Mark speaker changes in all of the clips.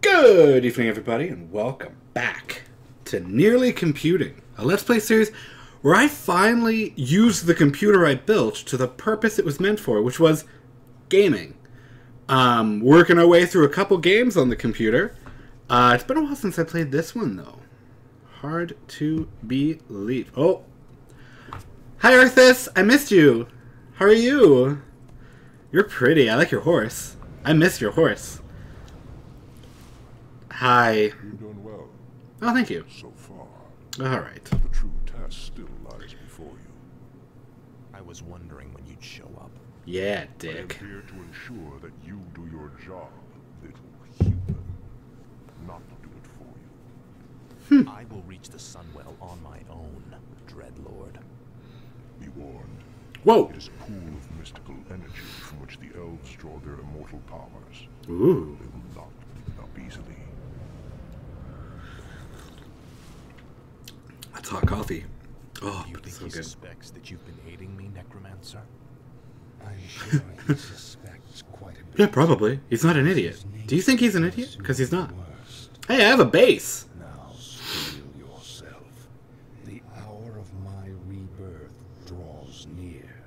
Speaker 1: Good evening, everybody, and welcome back to Nearly Computing, a Let's Play series where I finally used the computer I built to the purpose it was meant for, which was gaming. Um, working our way through a couple games on the computer. Uh, it's been a while since I played this one, though. Hard to believe. Oh! Hi, Arthas! I missed you! How are you? You're pretty. I like your horse. I miss your horse. Hi.
Speaker 2: You're doing well
Speaker 1: Oh, thank you.
Speaker 2: so far.
Speaker 1: All right.
Speaker 2: The true task still lies before you.
Speaker 3: I was wondering when you'd show up.
Speaker 1: Yeah, Dick.
Speaker 2: I am
Speaker 1: dick.
Speaker 2: here to ensure that you do your job, little human. Not do it for you. Hmm.
Speaker 3: I will reach the Sunwell on my own, Dreadlord.
Speaker 2: Be warned.
Speaker 1: Whoa.
Speaker 2: It is a pool of mystical energy from which the elves draw their immortal powers.
Speaker 1: Ooh.
Speaker 2: They will not give up easily.
Speaker 1: That's hot coffee. Oh,
Speaker 3: you think
Speaker 1: so
Speaker 3: he
Speaker 1: good.
Speaker 3: suspects that you've been aiding me, Necromancer?
Speaker 4: I'm sure he suspects quite a bit.
Speaker 1: Yeah, probably. He's not an idiot. Do you think he's an idiot? Because he's not. Hey, I have a base.
Speaker 4: Now steel yourself. The hour of my rebirth draws near.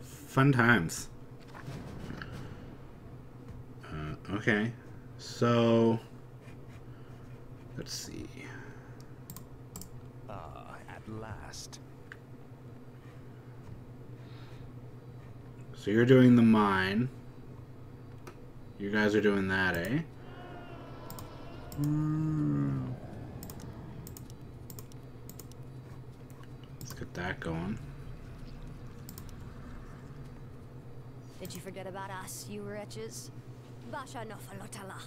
Speaker 1: Fun times. Uh, okay. So, let's see.
Speaker 3: Ah, at last.
Speaker 1: So you're doing the mine. You guys are doing that, eh? Let's get that going.
Speaker 5: Did you forget about us, you wretches? Basha Nofalotala.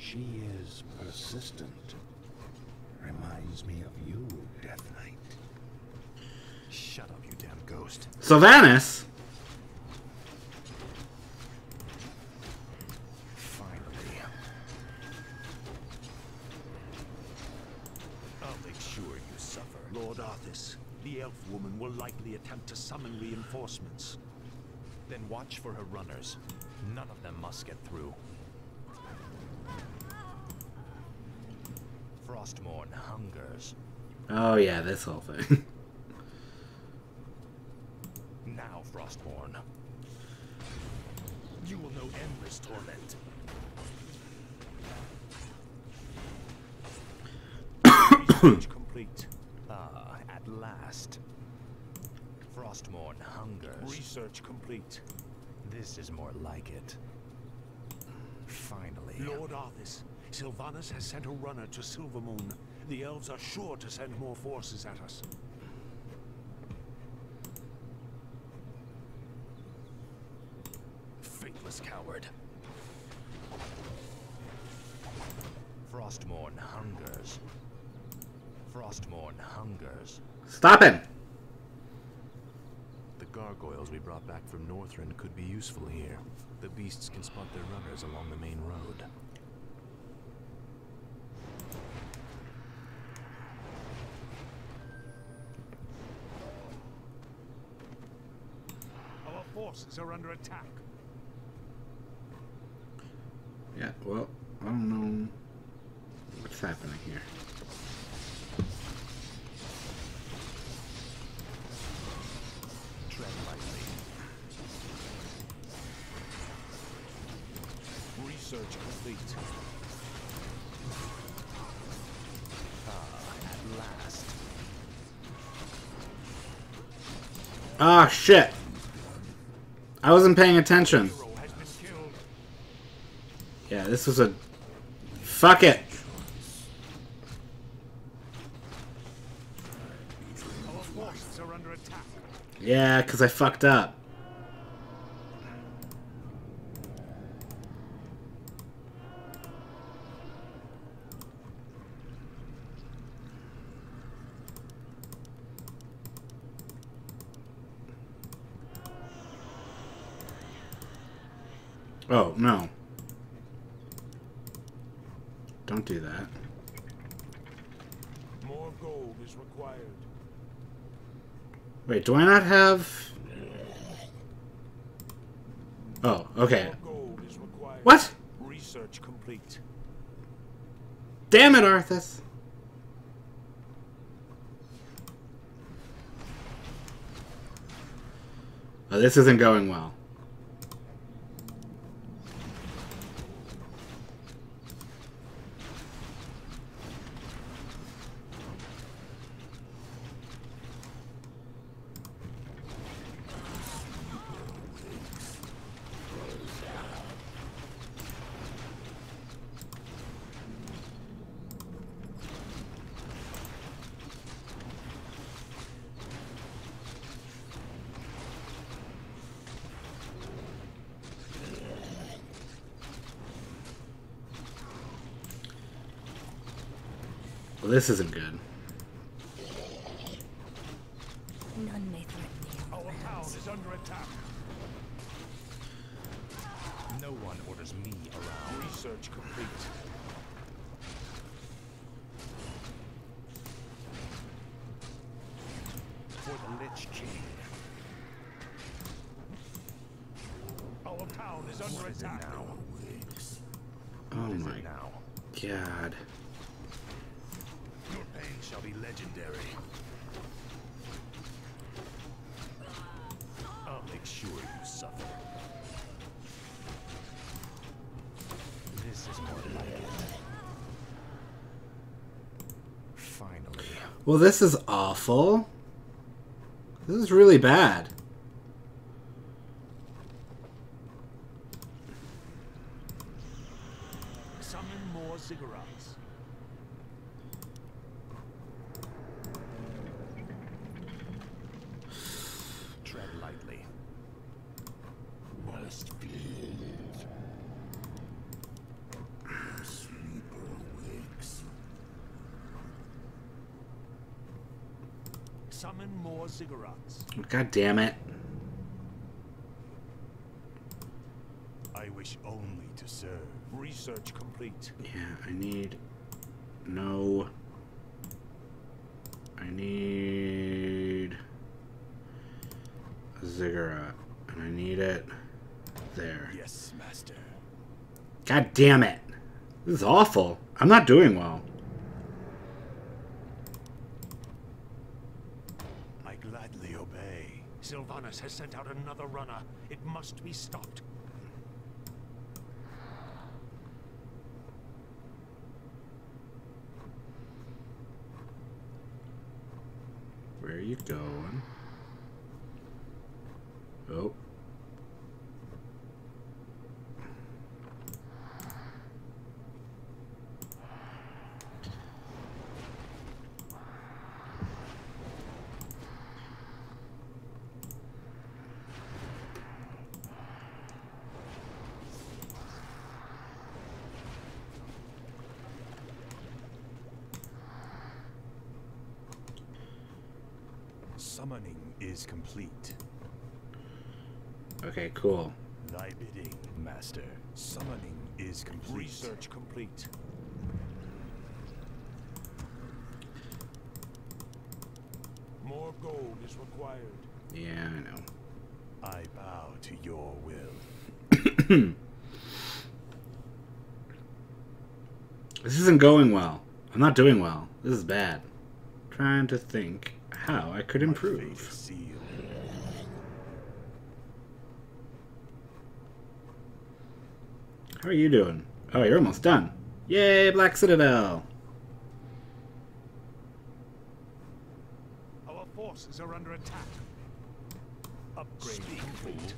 Speaker 4: She is persistent. Reminds me of you, Death Knight.
Speaker 3: Shut up, you damn ghost.
Speaker 1: Sylvanas!
Speaker 3: Finally. I'll make sure you suffer.
Speaker 6: Lord Arthas, the elf woman will likely attempt to summon reinforcements.
Speaker 3: Then watch for her runners. None of them must get through. Frostmourne hungers.
Speaker 1: Oh yeah, this whole thing.
Speaker 3: Now, Frostmourne. You will know endless torment.
Speaker 6: Research complete.
Speaker 3: Ah, at last. Frostmourne hungers.
Speaker 6: Research complete.
Speaker 3: This is more like it. Finally.
Speaker 6: Lord Arthas, Sylvanas has sent a runner to Silvermoon. The elves are sure to send more forces at us.
Speaker 3: Faithless coward. Frostmourne hungers. Frostmourne hungers.
Speaker 1: Stop him!
Speaker 3: The gargoyles we brought back from Northrend could be useful here. The beasts can spot their runners along the main road.
Speaker 6: Our forces are under attack.
Speaker 1: Yeah, well, I don't know what's happening here.
Speaker 3: Tread lightly.
Speaker 6: Research complete.
Speaker 3: Ah, at last.
Speaker 1: Ah, shit! I wasn't paying attention. Yeah, this was a... Fuck it! Yeah, because I fucked up. Oh, no. Don't do that.
Speaker 6: More gold is required.
Speaker 1: Wait, do I not have... Oh, okay.
Speaker 6: More gold is required.
Speaker 1: What?
Speaker 6: Research complete.
Speaker 1: Damn it, Arthas. Oh, this isn't going well. Well, this isn't good.
Speaker 5: None may threaten the
Speaker 6: Our town is under attack.
Speaker 3: No one orders me around.
Speaker 6: Research complete.
Speaker 3: For the Lich King.
Speaker 6: Our town is under
Speaker 3: What is it
Speaker 6: attack.
Speaker 3: now?
Speaker 1: Oh
Speaker 3: What is
Speaker 1: my
Speaker 3: it now?
Speaker 1: god.
Speaker 3: Your pain shall be legendary. I'll make sure you suffer. This is more like it. Finally.
Speaker 1: Well, this is awful. This is really bad.
Speaker 6: Summon more ziggurats.
Speaker 3: Tread lightly.
Speaker 4: Must feed. Sleeper wakes.
Speaker 6: Summon more ziggurats.
Speaker 1: God damn it.
Speaker 3: I wish only to serve.
Speaker 6: Research complete.
Speaker 1: Yeah, I need. No. I need. A ziggurat. And I need it there.
Speaker 3: Yes, master.
Speaker 1: God damn it. This is awful. I'm not doing well.
Speaker 6: I gladly obey. Has sent out another runner. It must be stopped.
Speaker 1: Where are you going? Oh.
Speaker 3: Summoning is complete.
Speaker 1: Okay, cool.
Speaker 3: Thy bidding, master. Summoning is complete.
Speaker 6: Research complete. More gold is required.
Speaker 1: Yeah, I know.
Speaker 3: I bow to your will.
Speaker 1: This isn't going well. I'm not doing well. This is bad. trying to think how I could
Speaker 3: My fate is
Speaker 1: improve. How are you doing? Oh, you're almost done. Yay, Black Citadel!
Speaker 6: Our forces are under attack. Upgrade complete.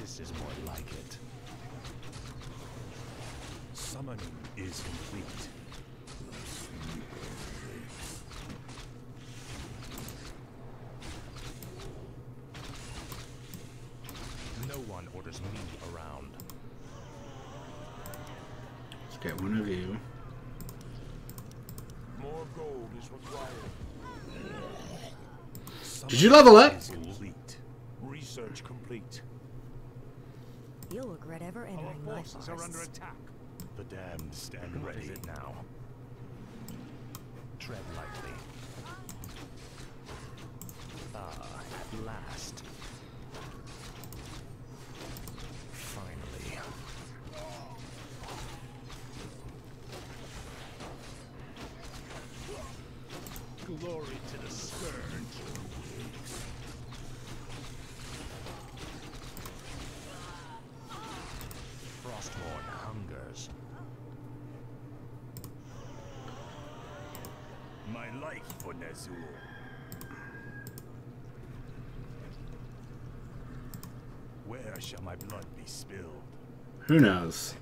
Speaker 3: This is more like it. Summoning is complete. No one orders me around.
Speaker 1: Let's get one of you.
Speaker 6: More gold is required.
Speaker 1: Did you level up?
Speaker 3: Complete.
Speaker 6: Research complete.
Speaker 5: You'll regret ever entering my
Speaker 6: forces are under attack.
Speaker 3: The damned stand ready. What is it now? Tread lightly.
Speaker 7: Glory to the Scourge.
Speaker 3: Frostmourne hungers.
Speaker 7: My life Ner'zhul. Where shall my blood be spilled?
Speaker 1: Who knows?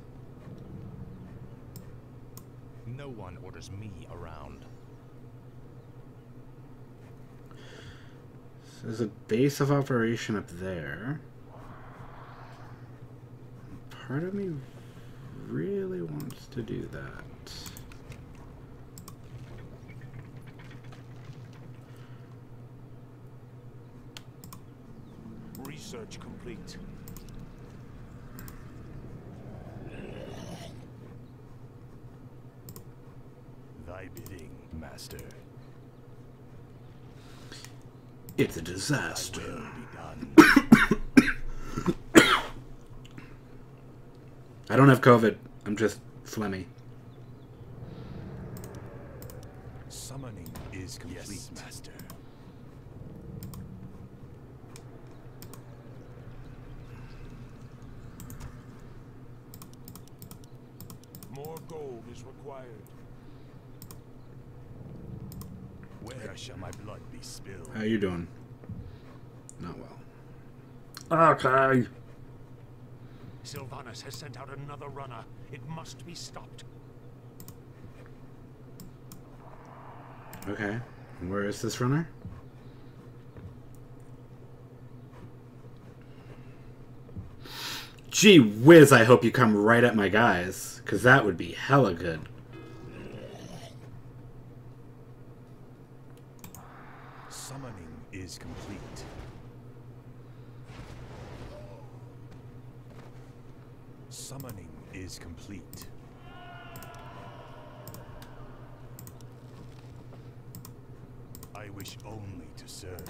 Speaker 3: No one orders me around.
Speaker 1: So there's a base of operation up there. Part of me really wants to do that.
Speaker 7: Research complete. Thy bidding, Master.
Speaker 1: It's a disaster.
Speaker 7: Will be done.
Speaker 1: I don't have COVID. I'm just phlegmy.
Speaker 7: Summoning is complete, yes, Master. More gold is required. Where shall my blood be spilled?
Speaker 1: How you doing? Not well. Okay.
Speaker 7: Sylvanas has sent out another runner. It must be stopped.
Speaker 1: Okay. Where is this runner? Gee whiz, I hope you come right at my guys, because that would be hella good.
Speaker 7: Summoning is complete. Summoning is complete. I wish only to serve.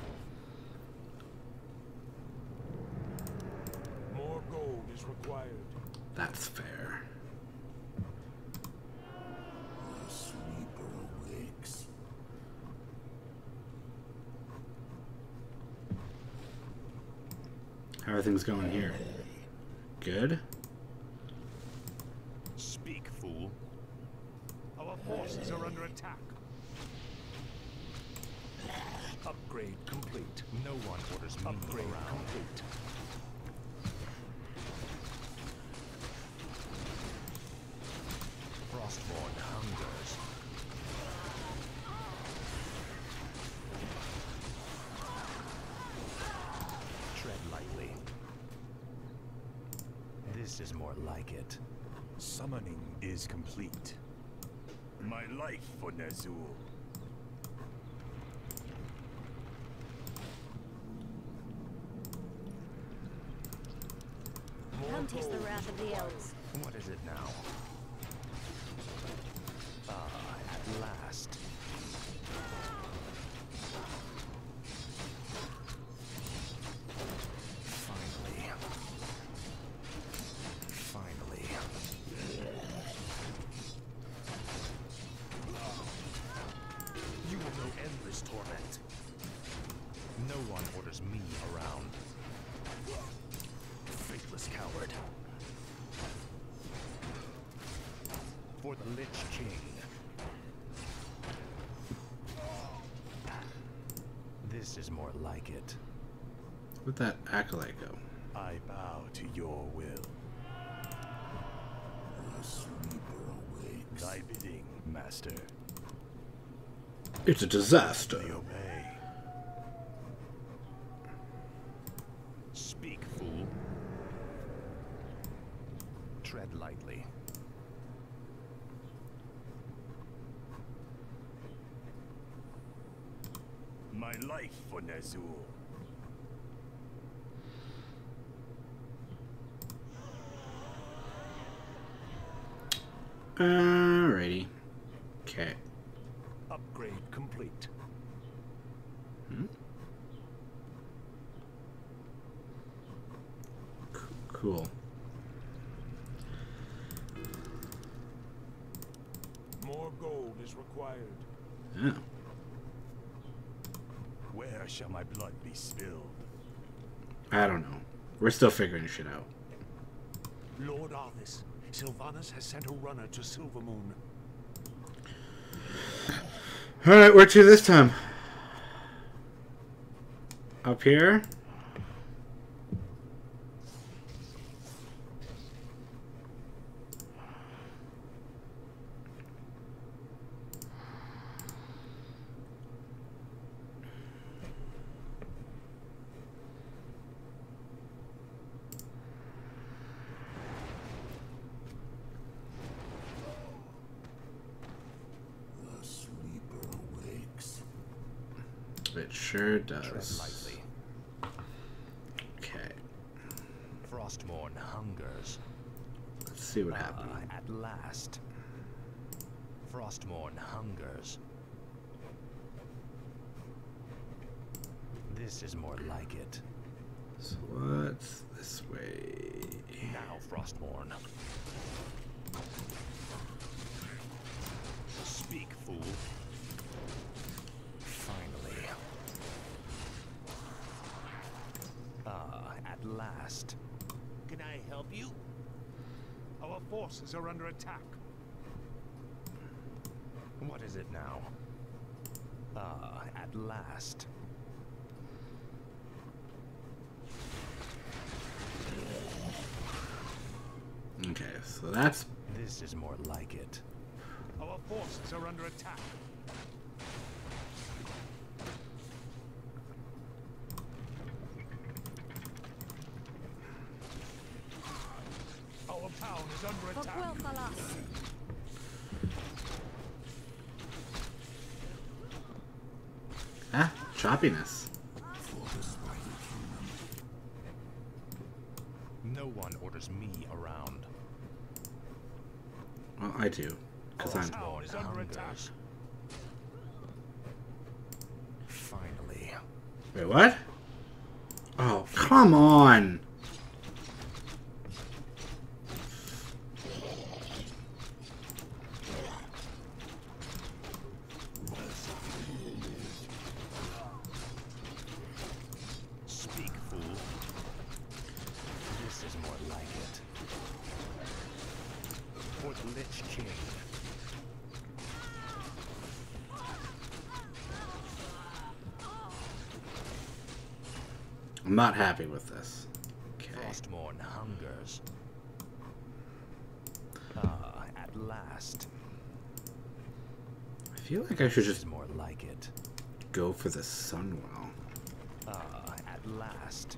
Speaker 7: More gold is required.
Speaker 1: That's fair.
Speaker 8: The sleeper awakes.
Speaker 1: How are things going here? Good?
Speaker 7: Speak, fool. Our forces are under attack. Upgrade complete.
Speaker 3: No one orders me
Speaker 7: Upgrade
Speaker 3: around.
Speaker 7: complete.
Speaker 3: Frostmourne hungers. Tread lightly. This is more like it.
Speaker 7: Summoning is complete. My life for Ner'zhul.
Speaker 5: Come taste the wrath of the elves.
Speaker 3: What is it now? Ah, at last.
Speaker 7: To your will.
Speaker 8: The sleeper awakes.
Speaker 7: Thy bidding, Master.
Speaker 1: It's a disaster.
Speaker 7: We obey. Speak, fool.
Speaker 3: Tread lightly.
Speaker 7: My life for Ner'zhul.
Speaker 1: Alrighty. Okay.
Speaker 7: Upgrade complete. Hmm?
Speaker 1: Cool.
Speaker 7: More gold is required.
Speaker 1: Yeah.
Speaker 3: Where shall my blood be spilled?
Speaker 1: I don't know. We're still figuring shit out.
Speaker 6: Sylvanas has sent a runner to Silvermoon.
Speaker 1: All right, where to this time? Up here?
Speaker 4: The sleeper awakes.
Speaker 1: It sure
Speaker 3: Tread
Speaker 1: does.
Speaker 3: lightly.
Speaker 1: Okay,
Speaker 3: Frostmourne hungers.
Speaker 1: let's see what
Speaker 3: Ah,
Speaker 1: happens.
Speaker 3: at last. Frostmourne hungers. This is more like it.
Speaker 1: So what's this way?
Speaker 3: Now, Frostmourne. Speak, fool. Finally. Ah, at last.
Speaker 6: Can I help you? Our forces are under attack.
Speaker 3: What is it now? Ah, at last.
Speaker 1: Okay, so that's
Speaker 3: This is more like it.
Speaker 6: Our forces are under attack. Our town is under attack.
Speaker 5: Fuck well, fellas.
Speaker 1: ah choppiness.
Speaker 3: No one orders me around.
Speaker 1: Well, I do, cause I'm.
Speaker 6: town is under attack.
Speaker 3: hungers. Finally.
Speaker 1: Wait, what? Oh, come on!
Speaker 3: Speak, fool. This is more like it. For the Lich King.
Speaker 1: I'm not happy with this. Okay.
Speaker 3: Frostmourne hungers. Ah, at last.
Speaker 1: I feel like I should just
Speaker 3: more like it.
Speaker 1: go for the Sunwell.
Speaker 3: Ah, at last.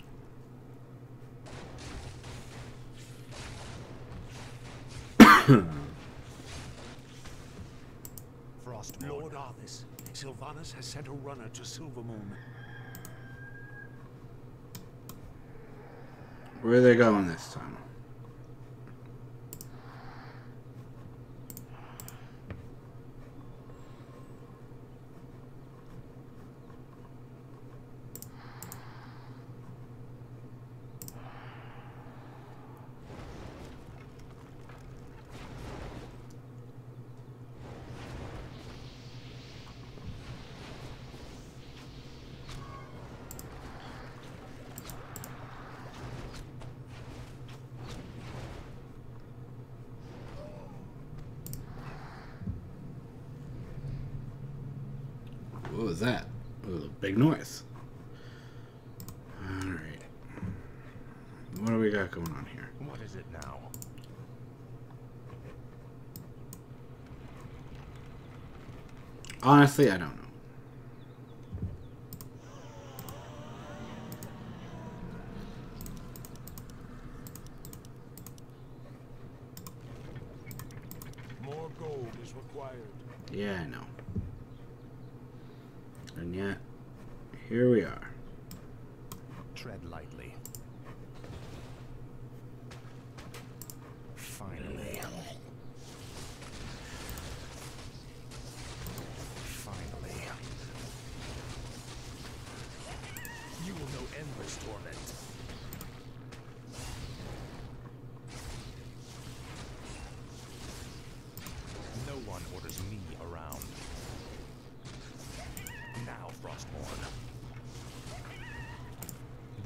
Speaker 3: Frostmourne.
Speaker 6: Lord Arthas, Sylvanas has sent a runner to Silvermoon.
Speaker 1: Where are they going this time? What was that? It was a big noise. Alright. What do we got going on here?
Speaker 3: What is it now?
Speaker 1: I don't.
Speaker 6: More gold is required.
Speaker 1: Yeah, I know. And yet, here we are.
Speaker 3: Tread lightly. Finally. Finally. You will know endless torment. No one orders me around. Now, Frostmourne.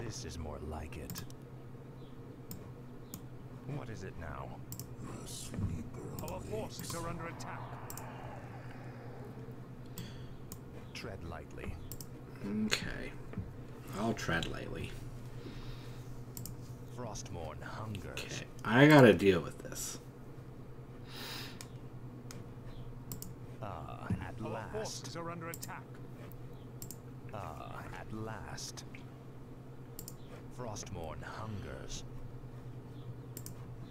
Speaker 3: This is more like it. What is it now?
Speaker 6: Our forces are under attack.
Speaker 3: Tread lightly.
Speaker 1: Okay. I'll tread lightly.
Speaker 3: Frostmourne hungers.
Speaker 1: Okay. I gotta deal with this.
Speaker 3: Ah, at
Speaker 6: Our
Speaker 3: last.
Speaker 6: forces are under attack.
Speaker 3: Ah, at last. Frostmourne hungers.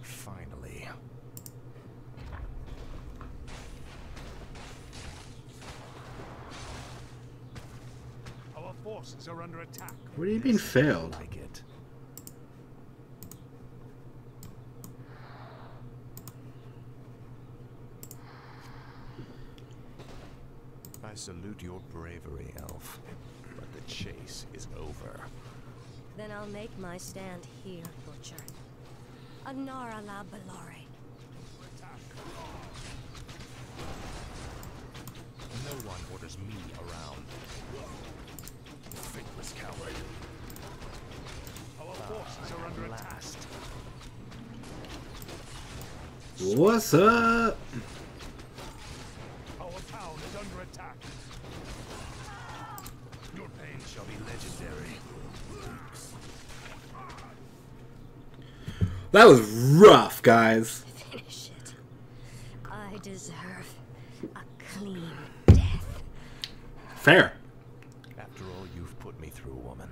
Speaker 3: Finally.
Speaker 6: Our forces are under attack.
Speaker 1: What do you mean failed?
Speaker 3: Like it. I salute your bravery, Elf. But the chase is over.
Speaker 5: Then I'll make my stand here, Butcher. Anara la Balare.
Speaker 3: No one orders me around. Faithless coward.
Speaker 6: Our forces are under attack.
Speaker 1: What's up? That was rough, guys.
Speaker 5: Finish it. I deserve a clean death.
Speaker 1: Fair.
Speaker 3: After all you've put me through, woman,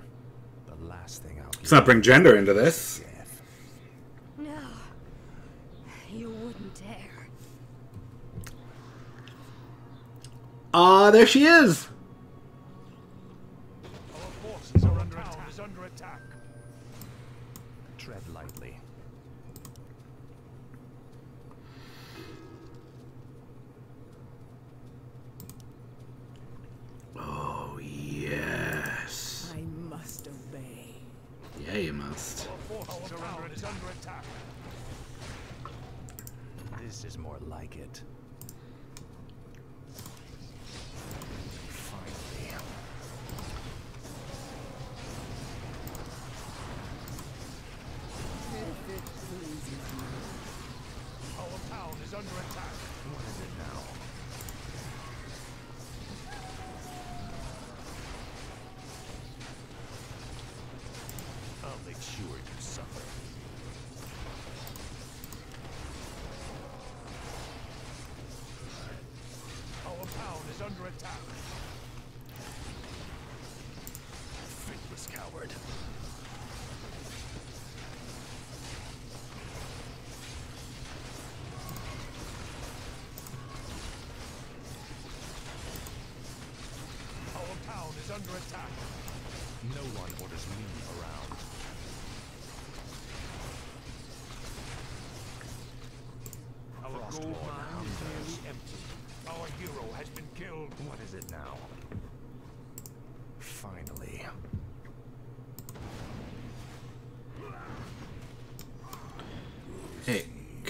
Speaker 3: the last thing I'll
Speaker 1: Let's not bring gender into this.
Speaker 3: death.
Speaker 5: No. You wouldn't dare.
Speaker 1: Ah, there she is.
Speaker 6: Our forces are under attack. is under attack.
Speaker 3: Tread lightly.
Speaker 1: Oh, yes.
Speaker 9: I must obey.
Speaker 1: Yeah, you must.
Speaker 3: This is more like it.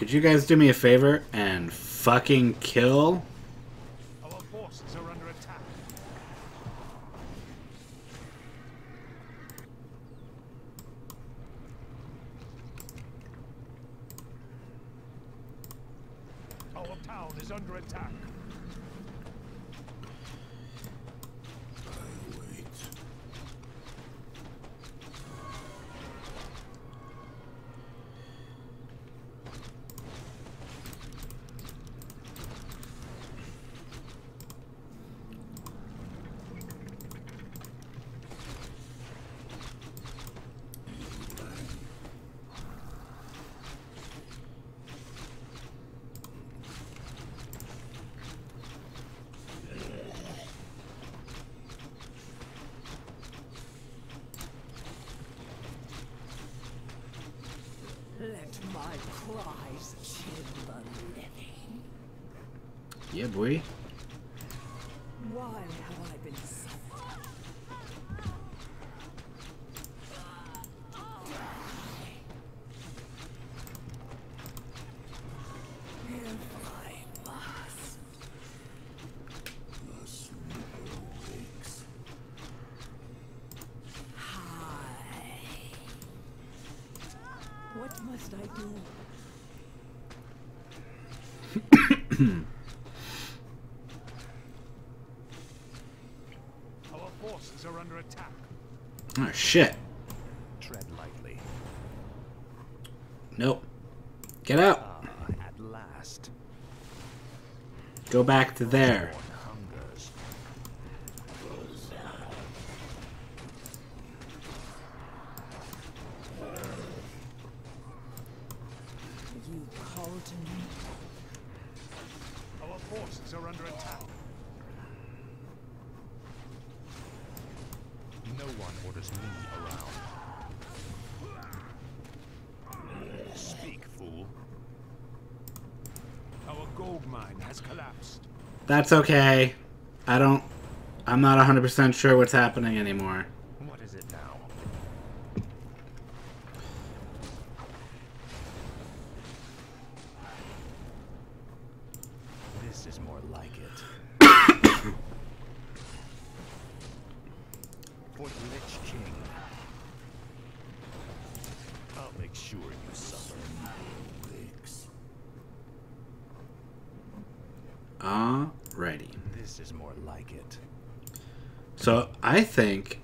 Speaker 1: Could you guys do me a favor and fucking kill?
Speaker 6: Our forces are under attack. Our town is under attack.
Speaker 9: Let my cries chill the living.
Speaker 1: Yeah, boy.
Speaker 9: Why have I been summoned? If I must. Hi. best I do.
Speaker 6: Our forces are under attack.
Speaker 1: Oh shit.
Speaker 3: Tread lightly.
Speaker 1: Nope. Get out.
Speaker 3: Ah, at last.
Speaker 1: Go back to there.
Speaker 3: No one orders me around. Speak, fool.
Speaker 6: Our gold mine has collapsed.
Speaker 1: That's okay. I don't. I'm not 100% sure what's happening anymore.
Speaker 3: What is it now? This is more like it. For the Lich King. I'll make sure you suffer.
Speaker 1: Alrighty.
Speaker 3: This is more like it.
Speaker 1: So I think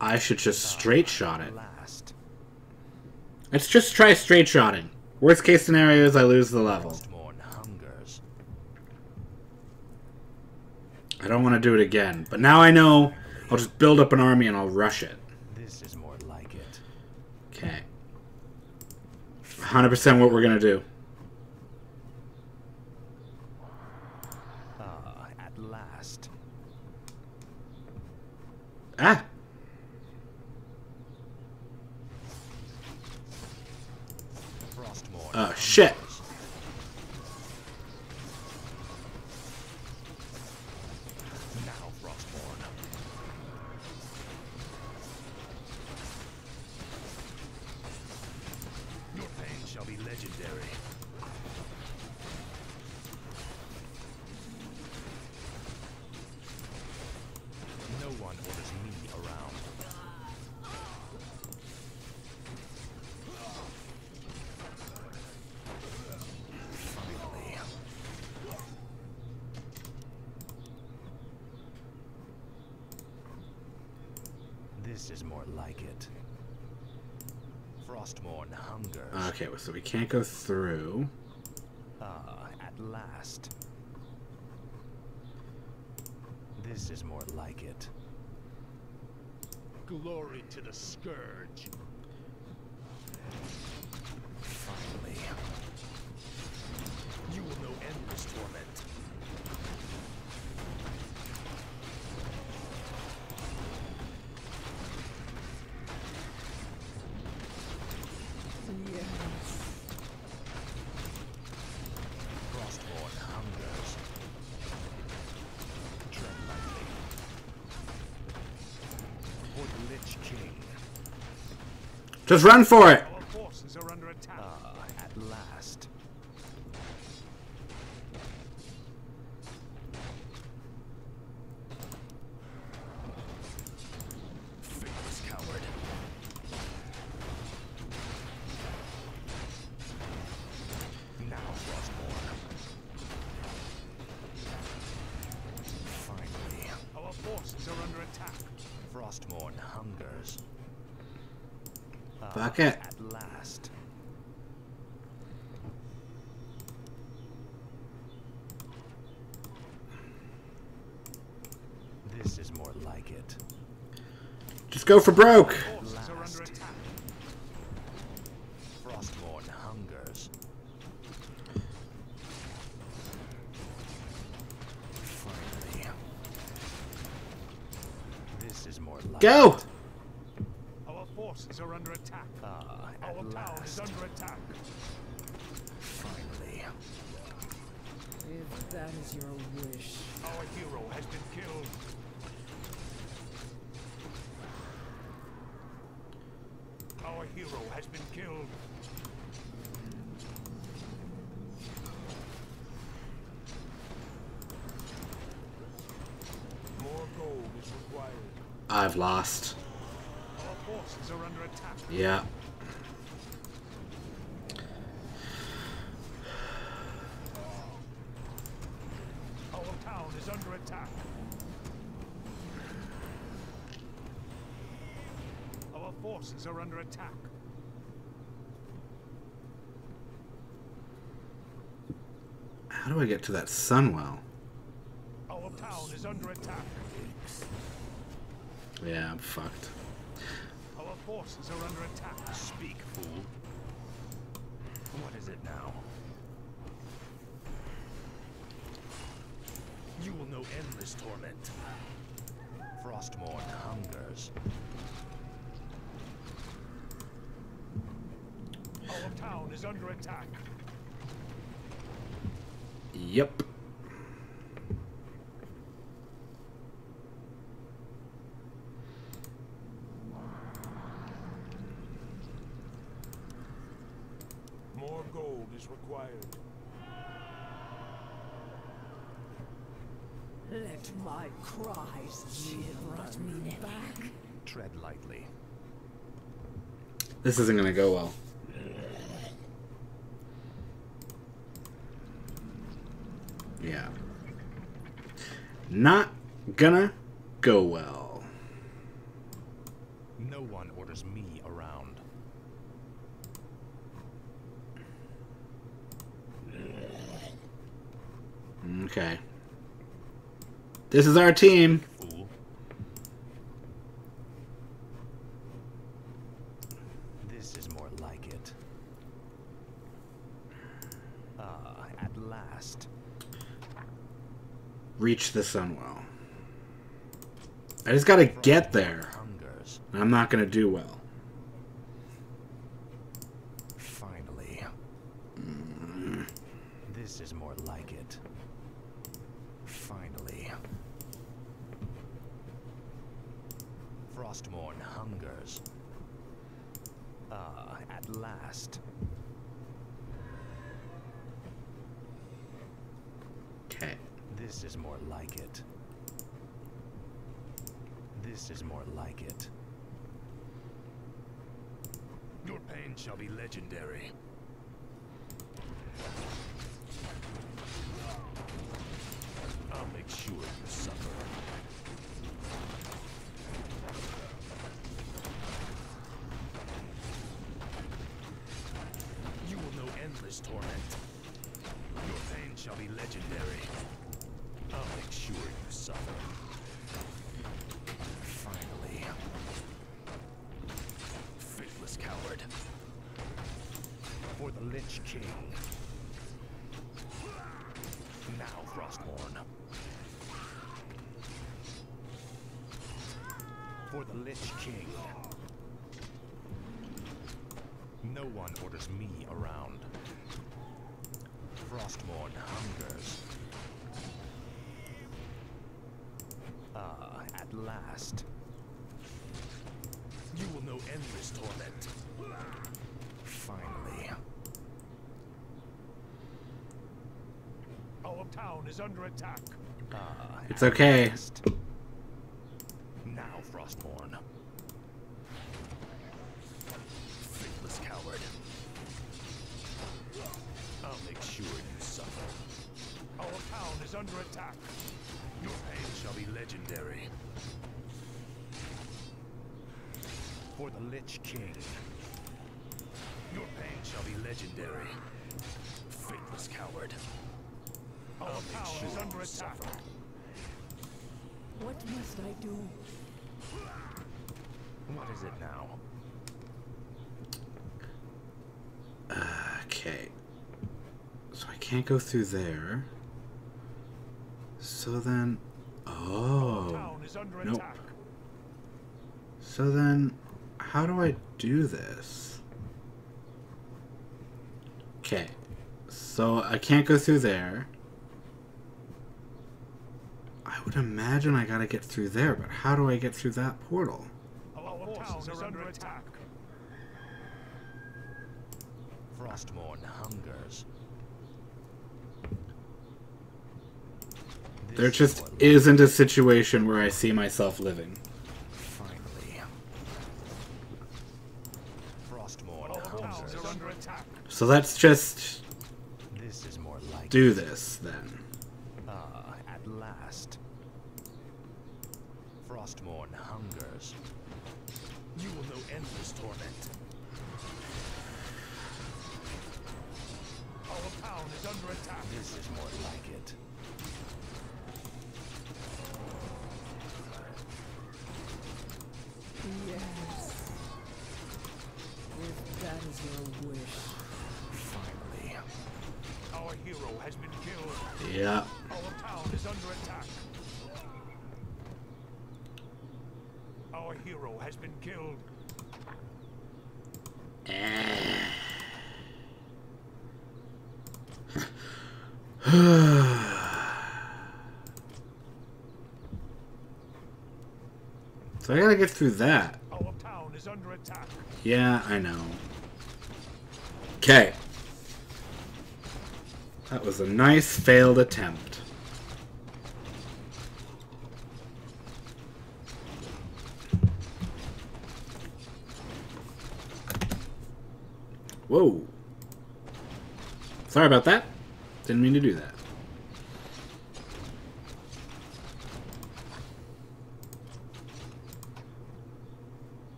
Speaker 1: I should just straight shot it. Let's just try straight shotting. Worst case scenario is I lose the level. I don't want to do it again. But now I know I'll just build up an army and I'll rush it.
Speaker 3: This is more like it.
Speaker 1: Okay. 100% what we're going to do.
Speaker 3: Ah, at last.
Speaker 1: Ah!
Speaker 3: Frostmourne.
Speaker 1: Oh, shit.
Speaker 3: Your pain shall be legendary. Is more like it. Frostmourne hungers.
Speaker 1: Okay, so we can't go through.
Speaker 3: Ah, at last. This is more like it.
Speaker 6: Glory to the Scourge.
Speaker 3: Finally. You will know endless torment.
Speaker 9: Yes.
Speaker 3: Frostmourne hungers. Tread lightly. For the Lich King.
Speaker 1: Just run for it!
Speaker 6: Our forces are under attack.
Speaker 3: Ah, at last. Faithless coward. Now, Frostmourne. Finally,
Speaker 6: Our forces are under attack.
Speaker 3: Frostmourne hungers. Ah,
Speaker 1: Fuck it.
Speaker 3: At last. This is more like it.
Speaker 1: Just go for broke!
Speaker 6: Forces are under
Speaker 3: Last.
Speaker 6: attack.
Speaker 3: Frostmourne hungers. Finally. This is more like
Speaker 1: Go!
Speaker 3: it.
Speaker 6: Our forces are under attack.
Speaker 3: Ah, at
Speaker 6: Our town is
Speaker 3: last.
Speaker 6: under attack.
Speaker 3: Finally.
Speaker 9: If that is your wish.
Speaker 6: Our hero has been killed. Our hero has been killed. More gold is required.
Speaker 1: I've lost.
Speaker 6: Our forces are under attack.
Speaker 1: Yeah.
Speaker 6: is under attack. Our forces are under attack.
Speaker 1: How do I get to that sunwell?
Speaker 6: Our town is under attack.
Speaker 1: Yeah, I'm fucked.
Speaker 6: Our forces are under attack.
Speaker 3: Speak, fool. What is it now? You will know endless torment. Frostmourne hungers.
Speaker 6: Our town is under attack.
Speaker 1: Yep.
Speaker 6: More gold is required.
Speaker 9: Let my cries chill me back.
Speaker 3: Tread lightly.
Speaker 1: This isn't gonna go well. Yeah. Not gonna go well.
Speaker 3: No one orders me around.
Speaker 1: Okay. This is our team.
Speaker 3: This is more like it. Ah, at last.
Speaker 1: Reach the sunwell. I just gotta get there. I'm not gonna do well.
Speaker 3: Finally. This is more like it. Finally. Frostmourne hungers. Ah, at last.
Speaker 1: Okay.
Speaker 3: This is more like it. This is more like it. Your pain shall be legendary. I'll make sure you suffer. You will endless torment. Your pain shall be legendary. I'll make sure you suffer. Finally. Faithless coward. For the Lich King. Now, Frostmourne. For the Lich King. No one orders me around. Frostmourne hungers. Ah, at last. You will know endless torment. Finally.
Speaker 6: Our town is under attack.
Speaker 3: Ah,
Speaker 1: It's okay.
Speaker 3: last.
Speaker 1: Through there. So then. Oh.
Speaker 6: town is under
Speaker 1: Nope.
Speaker 6: attack.
Speaker 1: So then, how do I do this? Okay. So I can't go through there. I would imagine I gotta get through there, but how do I get through that portal?
Speaker 6: Our forces are under attack.
Speaker 3: Frostmourne hungers.
Speaker 1: There
Speaker 3: just is
Speaker 1: just
Speaker 3: what
Speaker 1: isn't a situation where I see myself living.
Speaker 3: Finally. Frostmourne
Speaker 6: Our town
Speaker 3: hungers.
Speaker 6: is under attack.
Speaker 1: So let's just
Speaker 3: This is more like
Speaker 1: do this then.
Speaker 3: Ah, at last.
Speaker 6: hungers.
Speaker 3: You will know endless torment.
Speaker 6: Our town is under attack.
Speaker 3: This is more like it.
Speaker 9: Yes. If that is your wish.
Speaker 3: Finally.
Speaker 6: Our hero has been killed.
Speaker 1: Yeah.
Speaker 6: Our town is under attack. Our hero has been killed.
Speaker 1: So I gotta get through that.
Speaker 6: Our town is under attack.
Speaker 1: Yeah, I know. Okay. That was a nice failed attempt. Whoa. Sorry about that. Didn't mean to do that.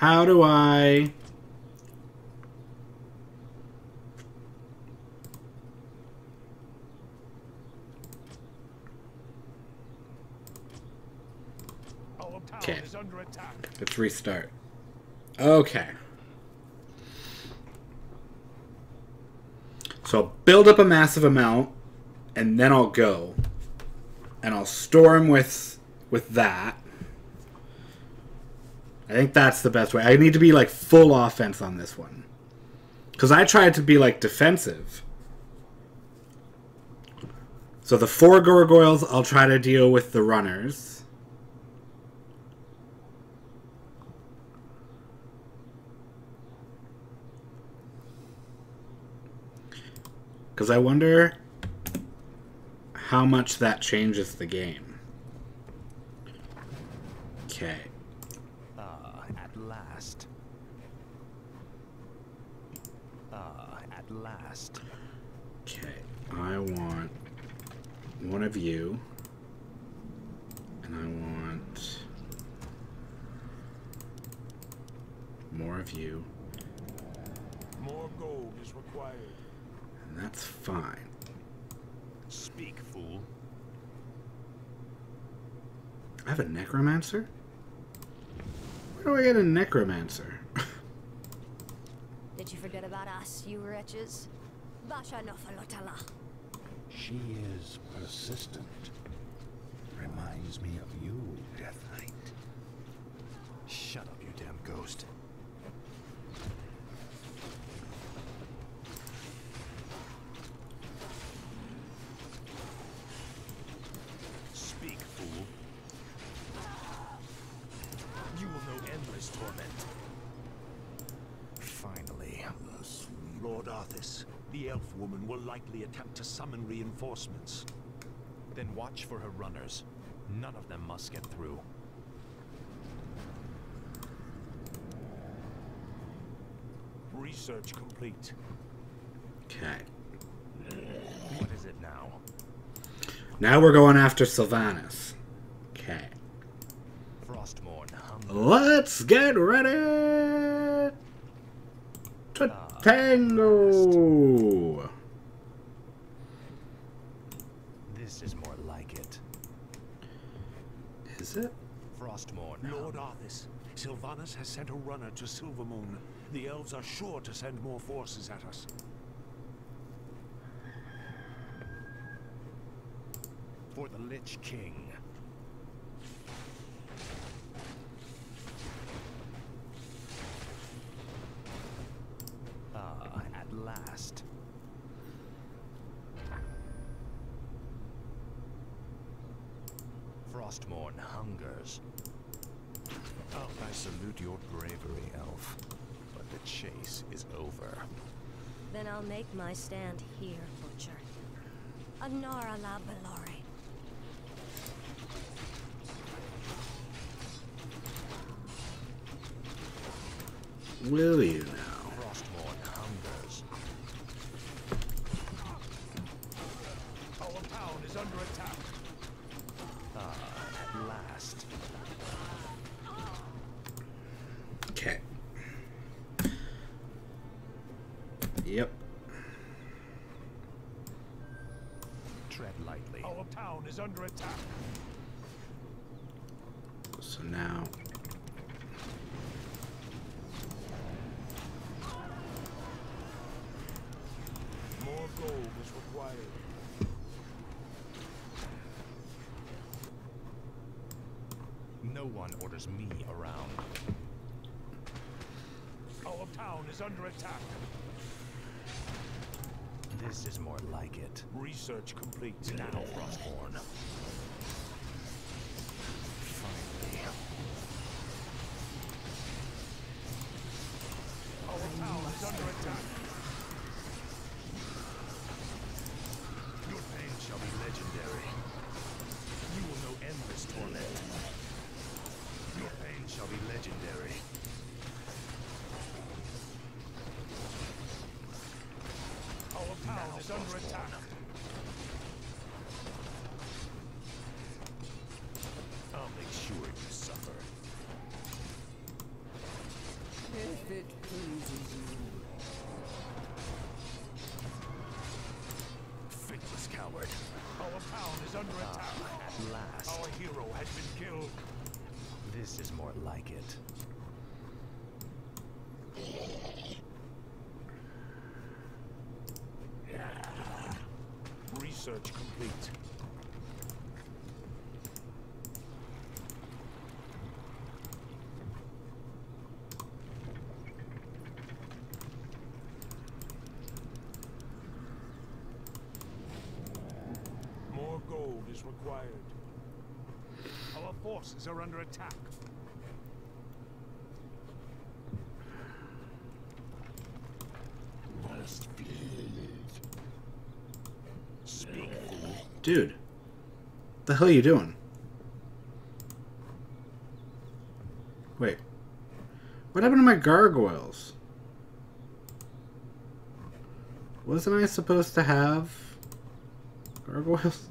Speaker 1: How do I... Okay.
Speaker 6: is under attack.
Speaker 1: Let's restart. Okay. So I'll build up a massive amount, and then I'll go, and I'll store them with with that. I think that's the best way. I need to be like full offense on this one, because I tried to be like defensive. So the four gargoyles, I'll try to deal with the runners. Because I wonder how much that changes the game. Okay.
Speaker 3: Ah, at last. Ah, at last.
Speaker 1: Okay. I want one of you. And I want more of you.
Speaker 6: More gold is required.
Speaker 1: And that's fine.
Speaker 3: Speak, fool.
Speaker 1: I have a necromancer? Where do I get a necromancer?
Speaker 5: Did you forget about us, you wretches? Basha Nofalotala.
Speaker 4: She is persistent. Reminds me of you, Death Knight.
Speaker 3: Shut up, you damn ghost. Speak, fool. You will know endless torment. Finally.
Speaker 6: Lord Arthas, the elf woman will likely attempt to summon reinforcements.
Speaker 3: Then watch for her runners. None of them must get through.
Speaker 6: Research complete.
Speaker 1: Okay.
Speaker 3: What is it now?
Speaker 1: Now we're going after Sylvanas. Okay.
Speaker 3: Frostmourne.
Speaker 1: Let's get ready tango.
Speaker 3: This is more like it.
Speaker 1: Is it?
Speaker 3: Frostmourne
Speaker 6: Lord Arthas, Sylvanas has sent a runner to Silvermoon. The elves are sure to send more forces at us.
Speaker 3: for the Lich King.
Speaker 1: Will you now?
Speaker 6: Our town is under attack.
Speaker 3: Ah, at last. Okay.
Speaker 1: Yep.
Speaker 3: Tread lightly.
Speaker 6: Our town is under attack.
Speaker 1: So now
Speaker 3: No one orders me around.
Speaker 6: Our town is under attack.
Speaker 3: This is more like it.
Speaker 6: Research complete.
Speaker 3: Now,
Speaker 6: Frostmourne. Is required. Our forces are under attack.
Speaker 3: Speak, fool.
Speaker 1: Dude. The hell are you doing? Wait. What happened to my gargoyles? Wasn't I supposed to have gargoyles?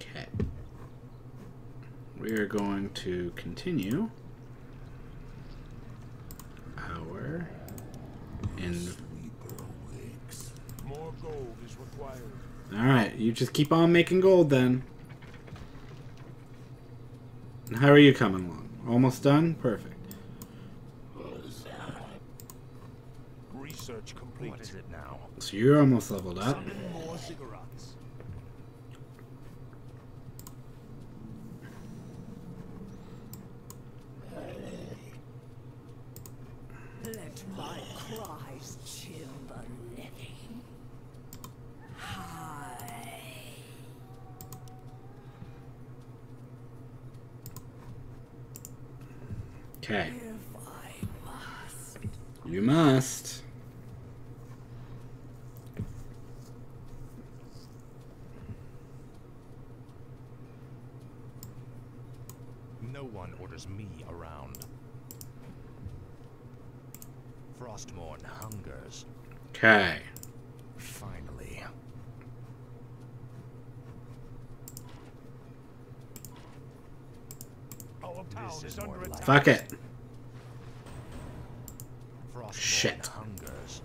Speaker 1: Okay. We are going to continue our in
Speaker 6: More gold is required.
Speaker 1: Alright, you just keep on making gold then. How are you coming along? Almost done? Perfect.
Speaker 6: Research complete.
Speaker 3: What is it now?
Speaker 1: So you're almost leveled up.
Speaker 6: Summon more ziggurats.
Speaker 9: Let my cries chill the living. Hi.
Speaker 1: Okay.
Speaker 9: If I must.
Speaker 1: You must.
Speaker 3: No one orders me around. Frostmourne hungers.
Speaker 1: Okay.
Speaker 3: Finally. This
Speaker 6: is
Speaker 3: is more like.
Speaker 1: Fuck it.
Speaker 3: Frostmourne
Speaker 1: Shit.
Speaker 3: hungers.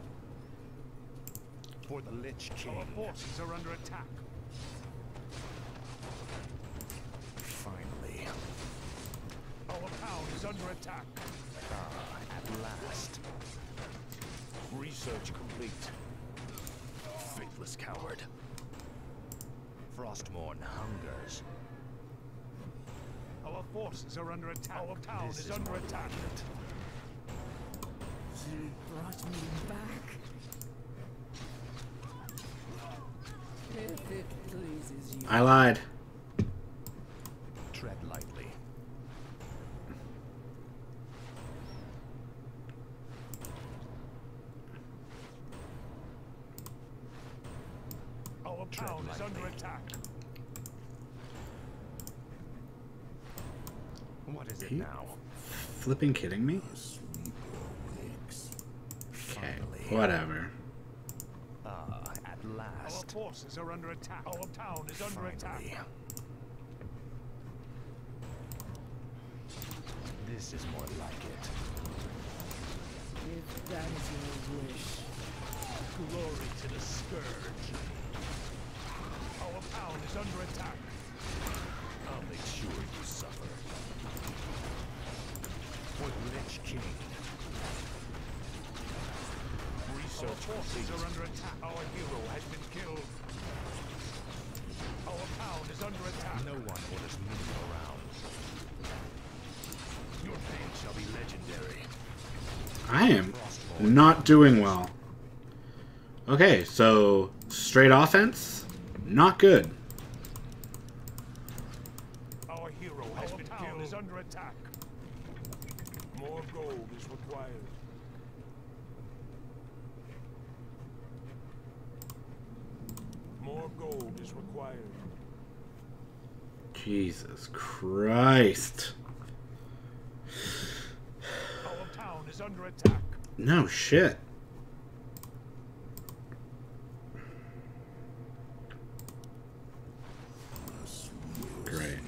Speaker 3: For the Lich King.
Speaker 6: Our forces are under attack.
Speaker 3: Finally.
Speaker 6: Our town is under attack. Research complete.
Speaker 3: Faithless coward. Frostmourne hungers.
Speaker 6: Our forces are under attack. Our town
Speaker 3: This
Speaker 6: is,
Speaker 3: is
Speaker 6: under attack.
Speaker 3: like.
Speaker 9: You brought me back. If it pleases you.
Speaker 1: I lied.
Speaker 3: Tread lightly.
Speaker 6: Our
Speaker 3: Tread
Speaker 6: town is under
Speaker 3: lightly.
Speaker 6: attack.
Speaker 3: What is it
Speaker 1: You-
Speaker 3: now?
Speaker 1: Flipping kidding me? Okay. Whatever.
Speaker 3: Ah, at
Speaker 6: Our forces are under attack. Our town is under
Speaker 3: Finally.
Speaker 6: attack.
Speaker 3: This is more like it.
Speaker 9: If that is your wish.
Speaker 3: Glory to the Scourge. Our town is under attack. I'll make sure you suffer. For Lich King. Research Our forces are under attack. Our hero has been killed. Our town is under attack. No one orders me around. Your fame shall be legendary.
Speaker 1: I am not doing well. Okay, so straight offense, not good.
Speaker 3: Our hero has been killed. is under attack. More gold is required. More gold is required.
Speaker 1: Jesus Christ.
Speaker 3: Our town is under attack.
Speaker 1: No shit. Great.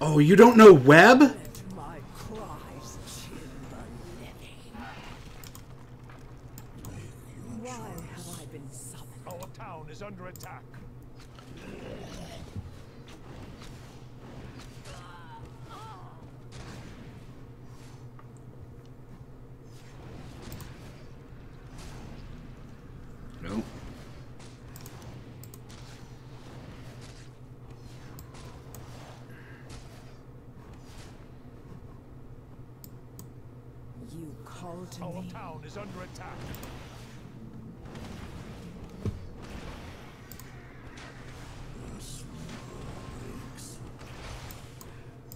Speaker 1: Oh, you don't know web?
Speaker 9: Let my cries chill the living. Why have I been summoned?
Speaker 3: Our town is under attack.
Speaker 1: Nope.
Speaker 9: You call to
Speaker 3: Our
Speaker 9: me.
Speaker 3: town is under attack.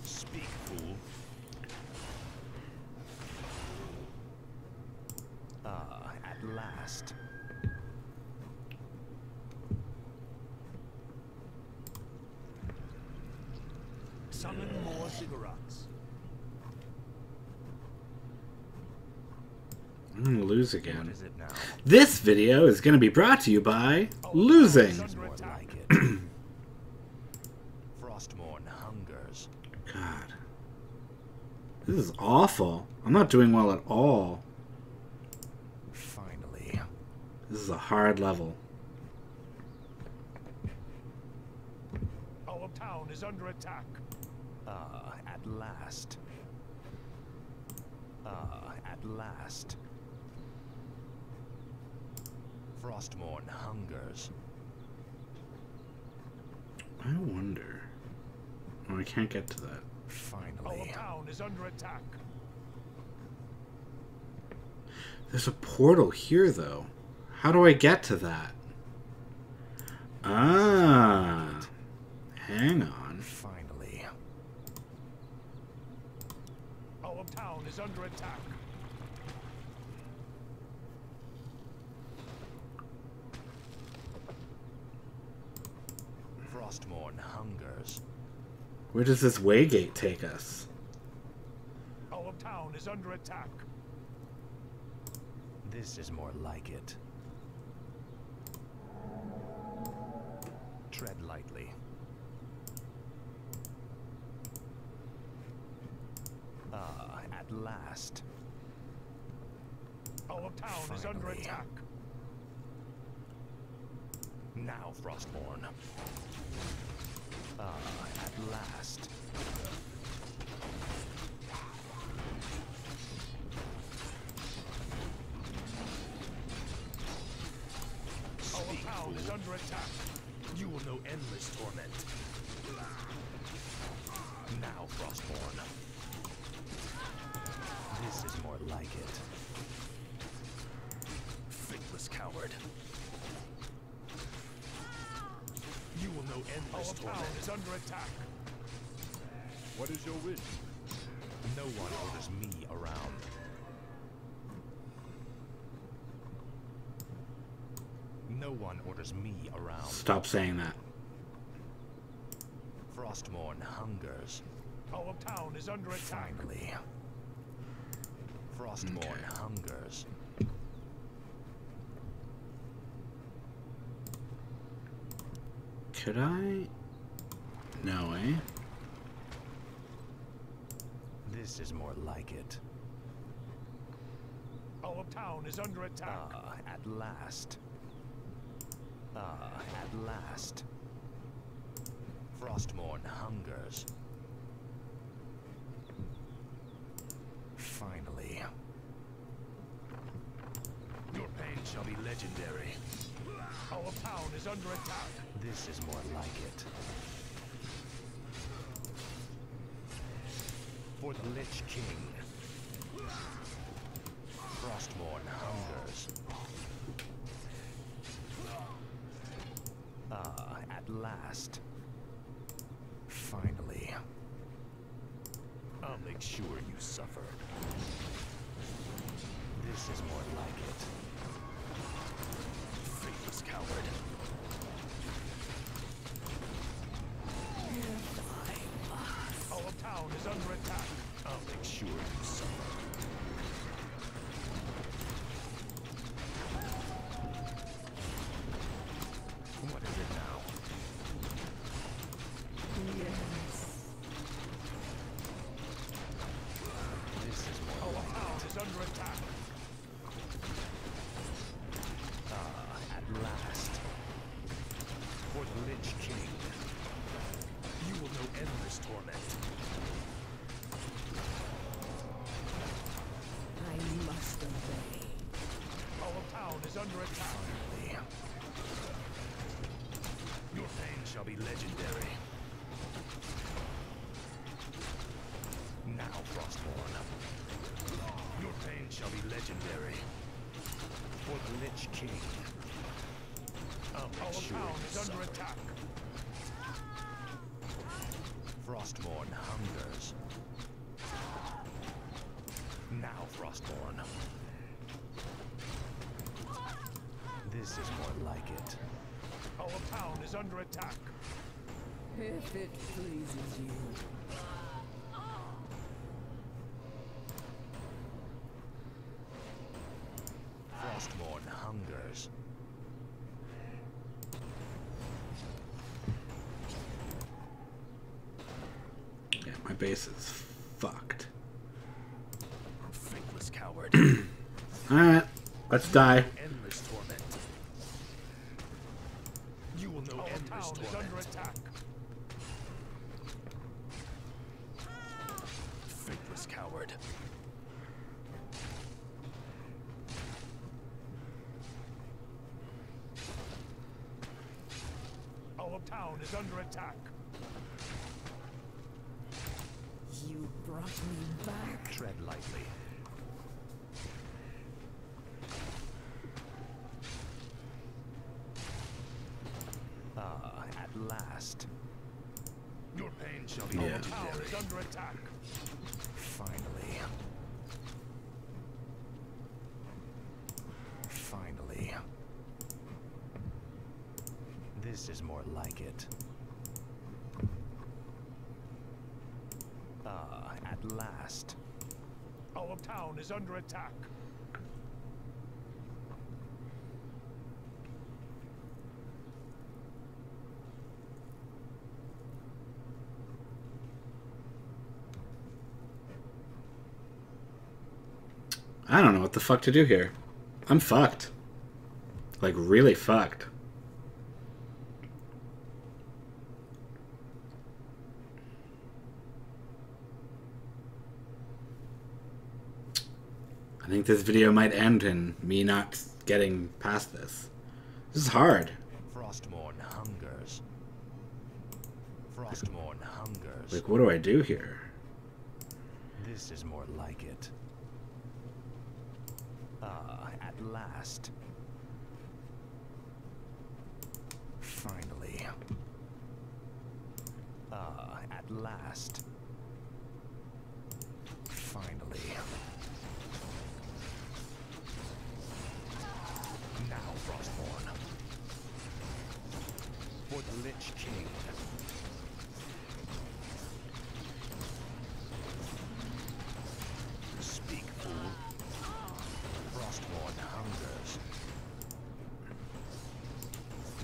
Speaker 3: Speak, fool. Ah, at last. Summon more ziggurats.
Speaker 1: I'm gonna lose again.
Speaker 3: is it now?
Speaker 1: This video is gonna be brought to you by losing.
Speaker 3: More like. Frostmourne hungers.
Speaker 1: God. This is awful. I'm not doing well at all.
Speaker 3: Finally.
Speaker 1: This is a hard level.
Speaker 3: Our town is under attack. Ah, at last. Ah, at last. Frostmourne hungers.
Speaker 1: I wonder. Oh, I can't get to that.
Speaker 3: Finally. Our town is under attack.
Speaker 1: There's a portal here, though. How do I get to that? Ah. Hang on.
Speaker 3: Finally. Our town is under attack. Frostmourne hungers.
Speaker 1: Where does this waygate take us?
Speaker 3: Our town is under attack. This is more like it. Tread lightly. Ah, at last. Our town is under attack. Now, Frostmourne. Ah, at last. Our town is under attack. You will know endless torment. Now, Frostmourne. This is more like it. Faithless coward. You will know endless Our torment. is under attack.
Speaker 2: What is your wish?
Speaker 3: No one orders me around. No one orders me around.
Speaker 1: Stop saying that.
Speaker 3: Frostmourne hungers. Our town is under attack. Finally. Frostmourne
Speaker 1: Okay.
Speaker 3: hungers.
Speaker 1: Could I? No way.
Speaker 3: This is more like it.
Speaker 6: Our town is under attack.
Speaker 3: Ah, at last. Ah, at last. Frostmourne hungers. Finally.
Speaker 6: Your pain shall be legendary. Our town is under attack.
Speaker 3: This is more like it. For the Lich King. Frostmourne hungers. Ah, at last. Finally. I'll make sure you suffer. This is more like it. Faithless coward.
Speaker 6: Our town is under attack.
Speaker 3: I'll make sure you suffer. What is it now? This is more
Speaker 6: Our
Speaker 3: like
Speaker 6: town is under attack.
Speaker 3: ah, at last. For the Lich King.
Speaker 6: You will know endless torment.
Speaker 9: I must obey.
Speaker 6: Our town is under attack.
Speaker 3: Finally.
Speaker 6: Your pain shall be legendary.
Speaker 3: Now, Frostmourne.
Speaker 6: Your pain shall be legendary.
Speaker 3: For the Lich King. I'll make
Speaker 6: Our
Speaker 3: sure
Speaker 6: town
Speaker 3: you
Speaker 6: is under
Speaker 3: suffer.
Speaker 6: attack.
Speaker 3: Frostmourne hungers. Now, Frostmourne. This is more like it.
Speaker 6: Our town is under attack.
Speaker 9: If it pleases you.
Speaker 3: Frostmourne hungers.
Speaker 1: Yeah, my base is fucked.
Speaker 3: Faithless coward.
Speaker 1: Alright, let's die.
Speaker 6: Endless torment. You will know endless
Speaker 3: endless torment.
Speaker 6: under attack.
Speaker 3: Faithless coward.
Speaker 6: Our town is under attack.
Speaker 9: You brought me back.
Speaker 3: Tread lightly. Ah, at last.
Speaker 6: Your pain shall be
Speaker 1: Yeah.
Speaker 6: Our under attack.
Speaker 3: Finally. Finally. This is more like it. Ah, at last.
Speaker 6: Our town is under attack.
Speaker 1: I don't know what the fuck to do here. I'm fucked. Like, really fucked. Think this video might end in me not getting past this. This is hard.
Speaker 3: Frostmourne hungers. Frostmourne hungers.
Speaker 1: Like, what do I do here?
Speaker 3: This is more like it. Ah, at last. Finally. Ah, at last. Finally. Lich King. Speak, fool. Frostmourne hungers.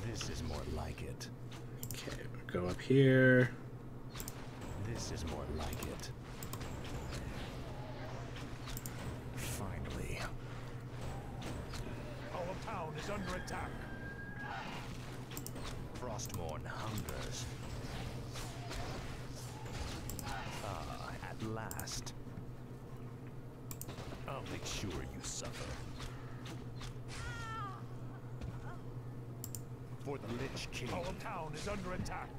Speaker 3: This is more like it.
Speaker 1: Okay, go up here.
Speaker 3: This is more like it. Finally. Our town is under attack. Frostmourne hungers. Ah, at last. I'll make sure you suffer. For the Lich King. Our town is under attack.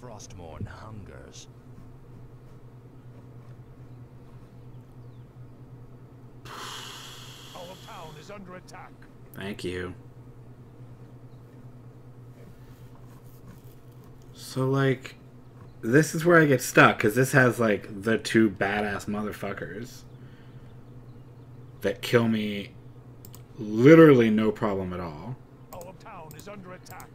Speaker 3: Frostmourne hungers. Our town is under attack.
Speaker 1: Thank you. So, like, this is where I get stuck, because this has, like, the two badass motherfuckers that kill me literally no problem at all.
Speaker 3: Our town is under attack.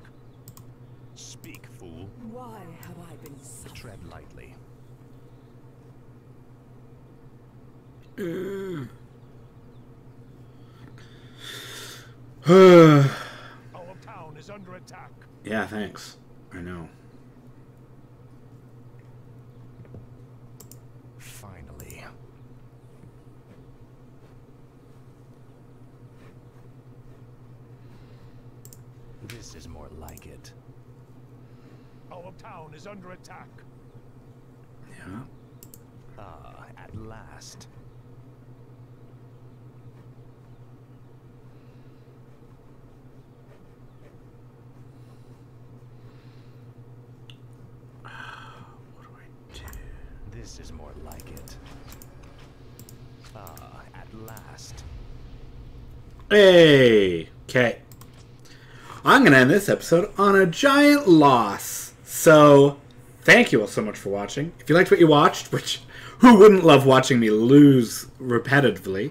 Speaker 3: Speak, fool.
Speaker 9: Why have I been such
Speaker 3: Tread lightly.
Speaker 1: yeah, mm.
Speaker 3: Our town is under attack.
Speaker 1: thanks. I know.
Speaker 3: Finally. This is more like it. Our town is under attack.
Speaker 1: Yeah.
Speaker 3: Ah, at last.
Speaker 1: What do I do?
Speaker 3: This is more like it. Ah, at last.
Speaker 1: Hey! I'm going to end this episode on a giant loss. So, thank you all so much for watching. If you liked what you watched, which who wouldn't love watching me lose repetitively?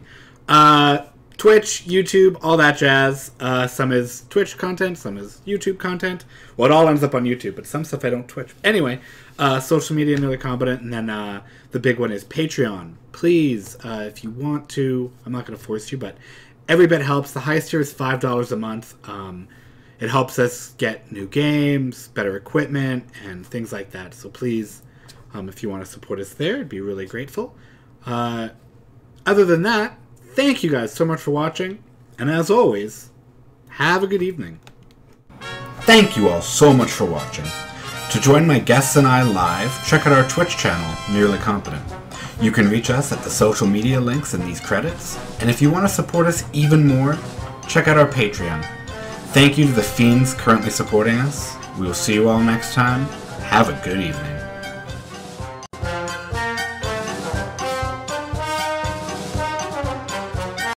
Speaker 1: Uh, Twitch, YouTube, all that jazz. Uh, some is Twitch content, some is YouTube content. Well, it all ends up on YouTube, but some stuff I don't Twitch. Anyway, uh, social media nearly competent, and then uh, the big one is Patreon. Please, uh, if you want to, I'm not going to force you, but every bit helps. The highest tier is five dollars a month. Um, it helps us get new games, better equipment, and things like that. So please, um, if you want to support us there, I'd be really grateful. Uh, other than that, thank you guys so much for watching, and as always, have a good evening. Thank you all so much for watching. To join my guests and I live, check out our Twitch channel, Nearly Competent. You can reach us at the social media links in these credits, and if you want to support us even more, check out our Patreon. Thank you to the fiends currently supporting us. We will see you all next time. Have a good evening.